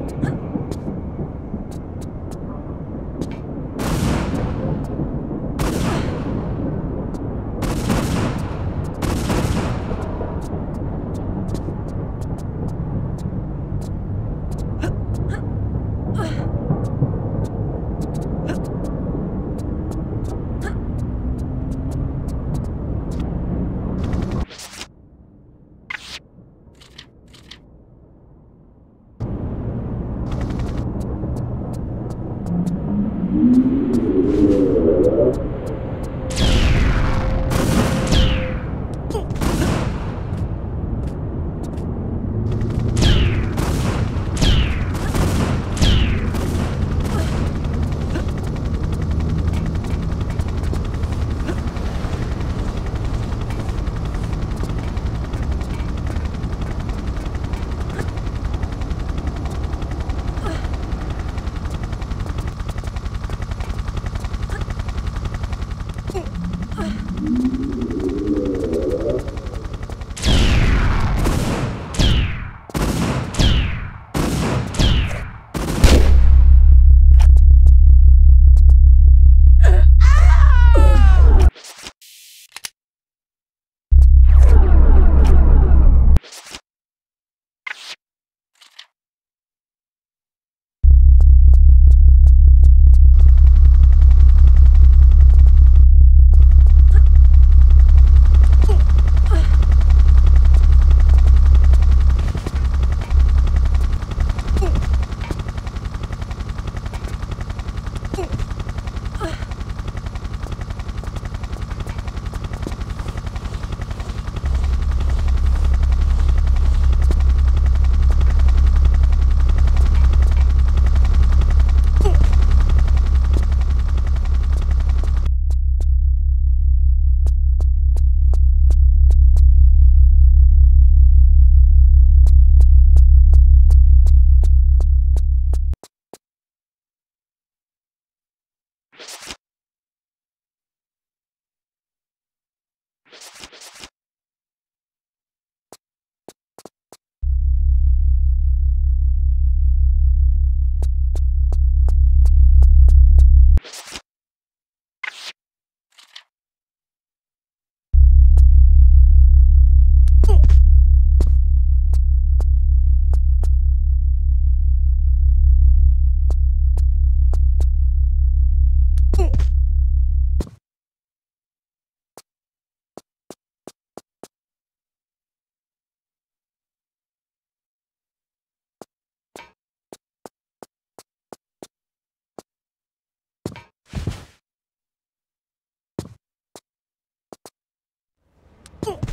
Ah! Oh.